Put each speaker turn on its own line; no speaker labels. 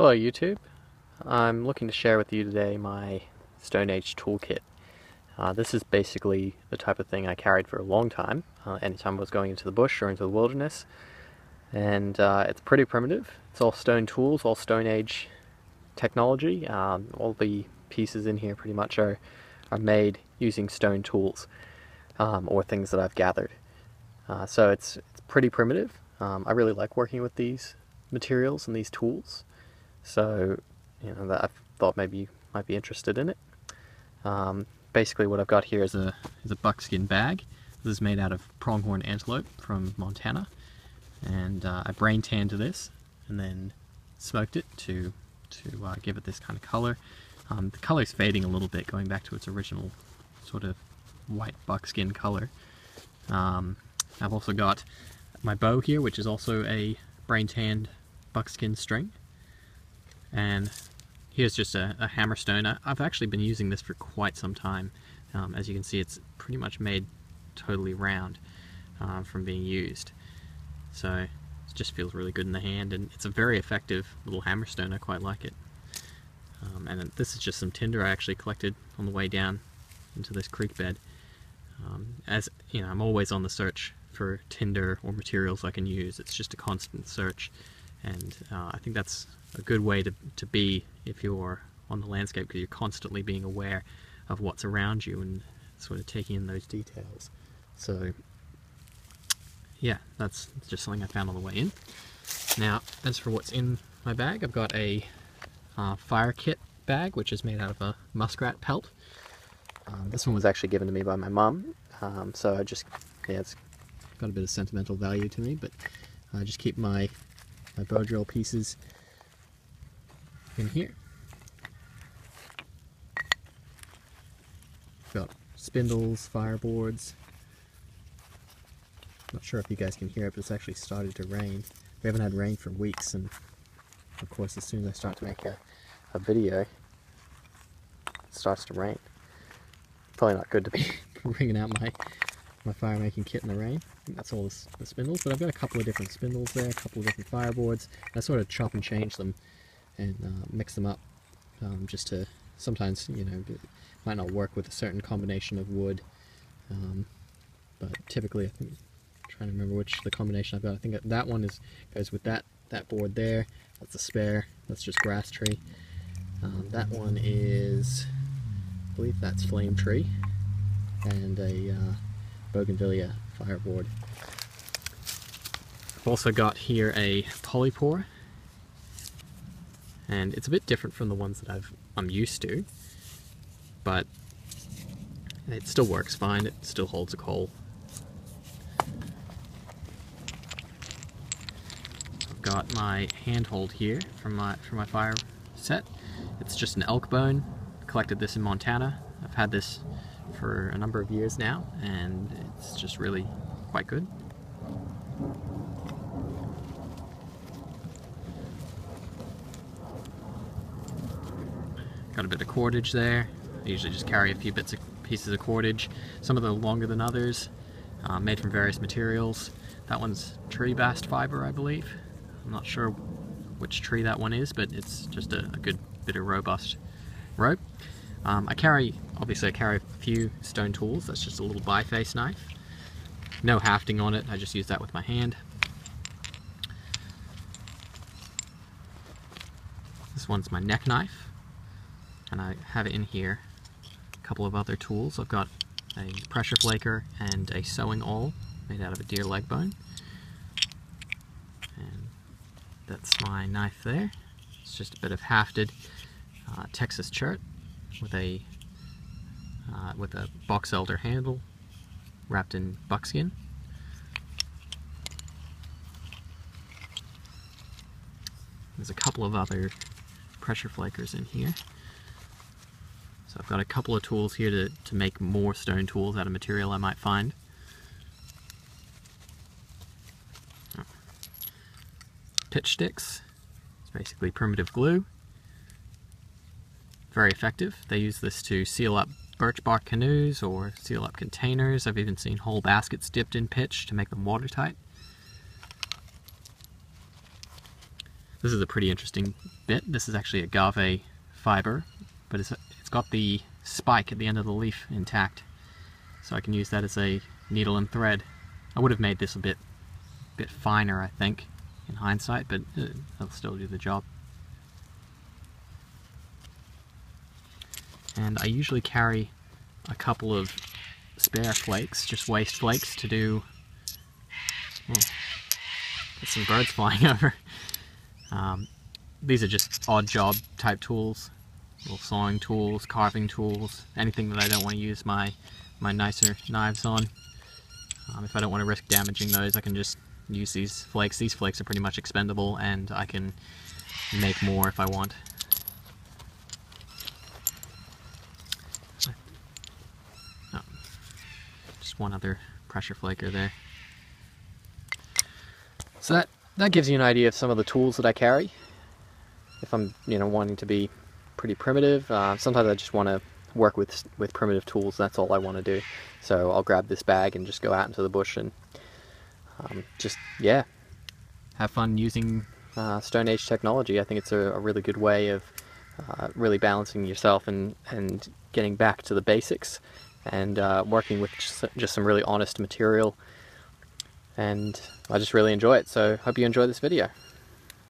Hello YouTube. I'm looking to share with you today my Stone Age toolkit. Uh, this is basically the type of thing I carried for a long time, uh, anytime I was going into the bush or into the wilderness. And uh, it's pretty primitive. It's all stone tools, all Stone Age technology. Um, all the pieces in here pretty much are, are made using stone tools um, or things that I've gathered. Uh, so it's, it's pretty primitive. Um, I really like working with these materials and these tools. So, you know, that I thought maybe you might be interested in it. Um, basically what I've got here is a, is a buckskin bag. This is made out of pronghorn antelope from Montana. And uh, I brain tanned this and then smoked it to, to uh, give it this kind of color. Um, the is fading a little bit, going back to its original sort of white buckskin color. Um, I've also got my bow here, which is also a brain tanned buckskin string. And here's just a, a hammerstone. I, have actually been using this for quite some time. Um, as you can see, it's pretty much made totally round uh, from being used. So it just feels really good in the hand, and it's a very effective little hammerstone. I quite like it. Um, and this is just some tinder I actually collected on the way down into this creek bed. Um, as you know, I'm always on the search for tinder or materials I can use. It's just a constant search, and uh, I think that's a good way to, to be if you're on the landscape because you're constantly being aware of what's around you and sort of taking in those details. So yeah, that's just something I found on the way in. Now, as for what's in my bag, I've got a uh, fire kit bag, which is made out of a muskrat pelt. Um, this one was actually given to me by my mom, um, so I just, yeah, it's got a bit of sentimental value to me, but I just keep my, my bow drill pieces in here. Got spindles, fireboards. Not sure if you guys can hear it, but it's actually started to rain. We haven't had rain for weeks, and of course, as soon as I start to make a, a video, it starts to rain. Probably not good to be bringing out my my fire making kit in the rain. That's all the, the, spindles, but I've got a couple of different spindles there, a couple of different fireboards. I sort of chop and change them and uh, mix them up um, just to sometimes you know it might not work with a certain combination of wood um, but typically I think I'm trying to remember which the combination I've got I think that one is goes with that that board there that's a spare that's just grass tree um, that one is I believe that's flame tree and a uh, bougainvillea fireboard I've also got here a polypore and it's a bit different from the ones that I've, I'm used to, but it still works fine, it still holds a coal. I've got my handhold here from my, from my fire set. It's just an elk bone, collected this in Montana. I've had this for a number of years now, and it's just really quite good. Got a bit of cordage there. I usually just carry a few bits of pieces of cordage. Some of them longer than others, uh, made from various materials. That one's tree bast fiber, I believe. I'm not sure which tree that one is, but it's just a, a good bit of robust rope. Um, I carry, obviously I carry a few stone tools. That's just a little biface knife. No hafting on it, I just use that with my hand. This one's my neck knife and I have it in here a couple of other tools. I've got a pressure flaker and a sewing awl made out of a deer leg bone. And that's my knife there. It's just a bit of hafted uh, Texas chert with a uh, with a box elder handle wrapped in buckskin. There's a couple of other pressure flakers in here. So I've got a couple of tools here to, to make more stone tools out of material I might find. Pitch sticks, it's basically primitive glue. Very effective. They use this to seal up birch bark canoes or seal up containers. I've even seen whole baskets dipped in pitch to make them watertight. This is a pretty interesting bit. This is actually a agave fiber, but it's, it's got the spike at the end of the leaf intact. So I can use that as a needle and thread. I would have made this a bit, bit finer, I think, in hindsight, but uh, it'll still do the job. And I usually carry a couple of spare flakes, just waste flakes to do... Oh, some birds flying over. Um, these are just odd job type tools, little sawing tools, carving tools, anything that I don't want to use my, my nicer knives on. Um, if I don't want to risk damaging those, I can just use these flakes. These flakes are pretty much expendable and I can make more if I want. Oh, just one other pressure flaker there. So that, that gives you an idea of some of the tools that I carry. If I'm, you know, wanting to be pretty primitive, uh, sometimes I just want to work with with primitive tools. That's all I want to do. So I'll grab this bag and just go out into the bush and um, just yeah, have fun using uh, Stone Age technology. I think it's a, a really good way of uh, really balancing yourself and and getting back to the basics and uh, working with just, just some really honest material and I just really enjoy it. So hope you enjoy this video.